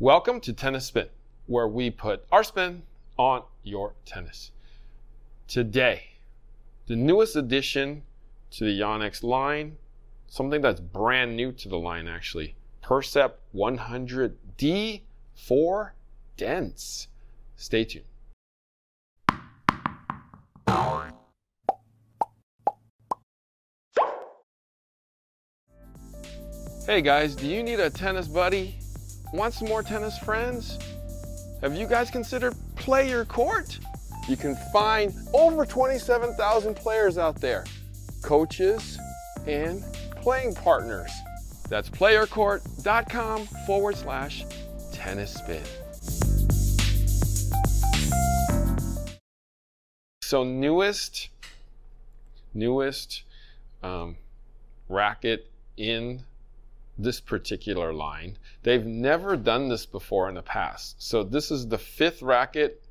Welcome to Tennis Spin, where we put our spin on your tennis. Today, the newest addition to the Yonex line, something that's brand new to the line actually, Percept 100D 4 Dense. Stay tuned. Hey guys, do you need a tennis buddy? Want some more tennis friends? Have you guys considered Play Your Court? You can find over 27,000 players out there, coaches and playing partners. That's playyourcourt.com forward slash tennis spin. So newest, newest um, racket in this particular line. They've never done this before in the past. So this is the fifth racket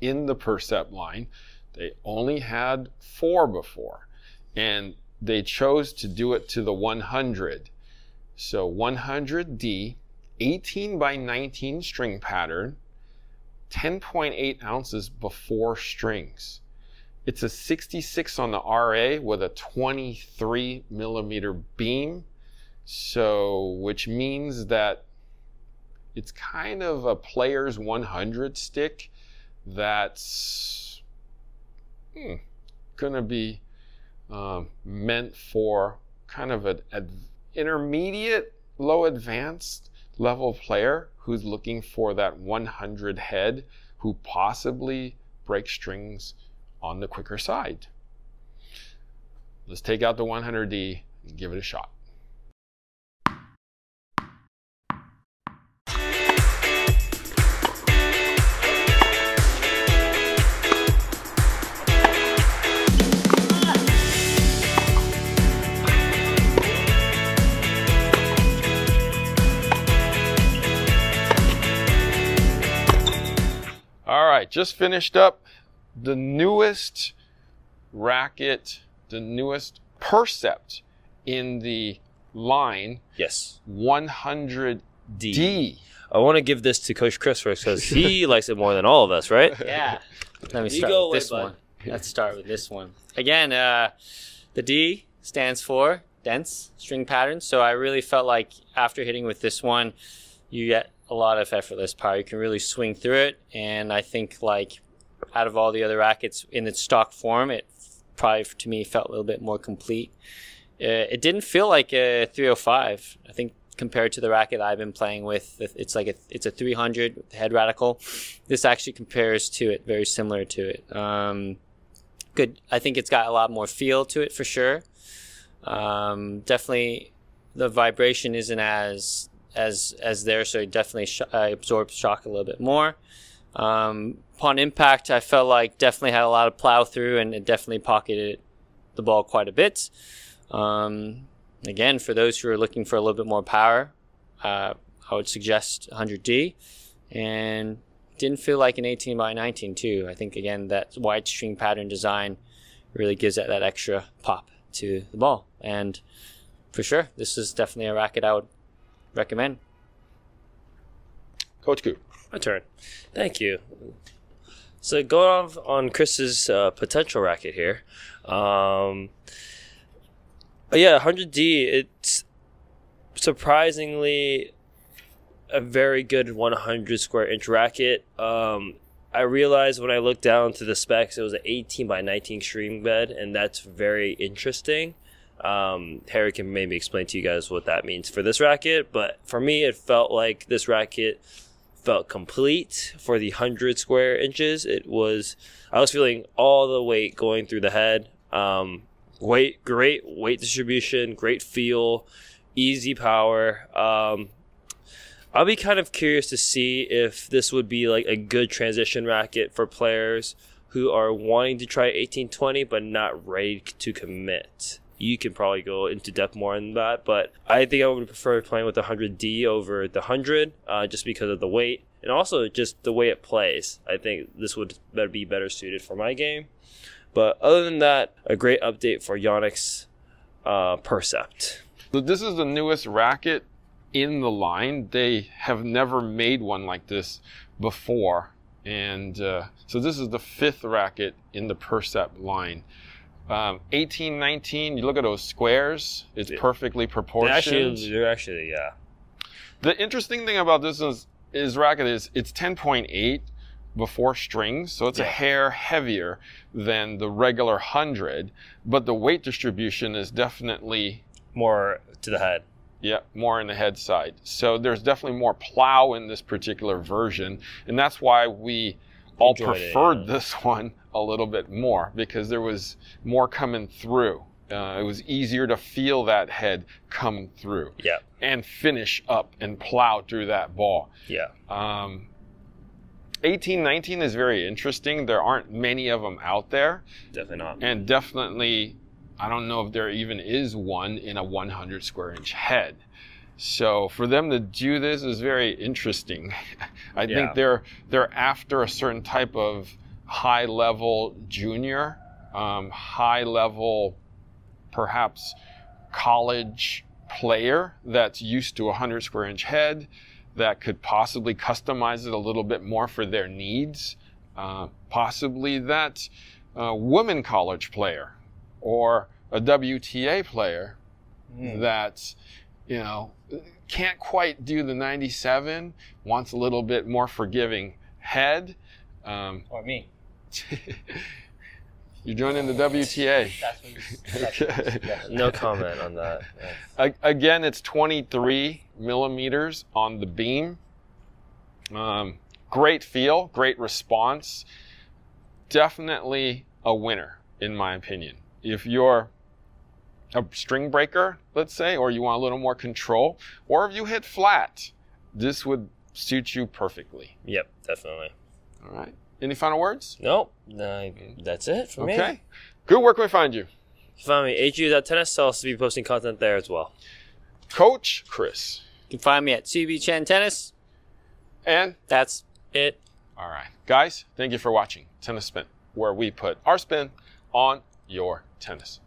in the Percept line. They only had four before. And they chose to do it to the 100. So 100D, 18 by 19 string pattern, 10.8 ounces before strings. It's a 66 on the RA with a 23 millimeter beam so, which means that it's kind of a player's 100 stick that's hmm, going to be um, meant for kind of an ad- intermediate, low advanced level player who's looking for that 100 head who possibly breaks strings on the quicker side. Let's take out the 100D and give it a shot. Just finished up the newest racket, the newest Percept in the line. Yes. 100D. D. I want to give this to Coach Chris first because he likes it more than all of us, right? Yeah. Let me start with this one. Let's start with this one. Again, uh, the D stands for dense string pattern. So I really felt like after hitting with this one, you get a lot of effortless power. You can really swing through it, and I think like out of all the other rackets in its stock form, it probably to me felt a little bit more complete. Uh, it didn't feel like a 305. I think compared to the racket I've been playing with, it's like a, it's a 300 head radical. This actually compares to it, very similar to it. Um, good. I think it's got a lot more feel to it for sure. Um, definitely, the vibration isn't as as as there, so it definitely sh- uh, absorbed shock a little bit more. Um, upon impact, I felt like definitely had a lot of plow through, and it definitely pocketed the ball quite a bit. Um, again, for those who are looking for a little bit more power, uh, I would suggest 100D, and didn't feel like an 18 by 19 too. I think again that wide string pattern design really gives it that extra pop to the ball, and for sure, this is definitely a racket I would recommend. Coach Gu. My turn. Thank you. So going off on Chris's uh, potential racket here. Um, yeah, 100D, it's surprisingly a very good 100 square inch racket. Um, I realized when I looked down to the specs, it was an 18 by 19 string bed, and that's very interesting. Um, Harry can maybe explain to you guys what that means for this racket, but for me, it felt like this racket felt complete for the 100 square inches. It was, I was feeling all the weight going through the head. Um, weight, great weight distribution, great feel, easy power. Um, I'll be kind of curious to see if this would be like a good transition racket for players who are wanting to try 1820 but not ready to commit you can probably go into depth more on that. But I think I would prefer playing with the 100D over the 100 uh, just because of the weight and also just the way it plays. I think this would better be better suited for my game. But other than that, a great update for Yonex uh, Percept. So this is the newest racket in the line. They have never made one like this before. And uh, so this is the fifth racket in the Percept line. Um, 18, 19, you look at those squares, it's perfectly proportioned. They're actually, they're actually, yeah. The interesting thing about this is, is racket is it's 10.8 before strings, so it's yeah. a hair heavier than the regular 100, but the weight distribution is definitely more to the head. Yeah, more in the head side. So there's definitely more plow in this particular version, and that's why we all Enjoyed preferred it, yeah. this one a little bit more because there was more coming through. Uh, it was easier to feel that head come through. Yeah. And finish up and plow through that ball. Yeah. Um, 1819 is very interesting. There aren't many of them out there. Definitely not. And definitely, I don't know if there even is one in a 100 square inch head. So for them to do this is very interesting. I yeah. think they're they're after a certain type of high level junior, um, high level, perhaps college player that's used to a 100 square inch head that could possibly customize it a little bit more for their needs. Uh, possibly that uh, woman college player or a WTA player mm. that, you know, can't quite do the 97, wants a little bit more forgiving head. Um, or me. You're joining the WTA. okay. No comment on that. Again, it's 23 millimeters on the beam. Um, great feel, great response. Definitely a winner, in my opinion. If you're a string breaker, let's say, or you want a little more control, or if you hit flat, this would suit you perfectly. Yep, definitely. All right. Any final words? Nope. Uh, that's it for okay. me. Okay. Good. Where can we find you? You Find me at agu.tennis. I'll also be posting content there as well. Coach Chris. You can find me at CB Chien Tennis. And that's it. All right. Guys, thank you for watching Tennis Spin, where we put our spin on your tennis.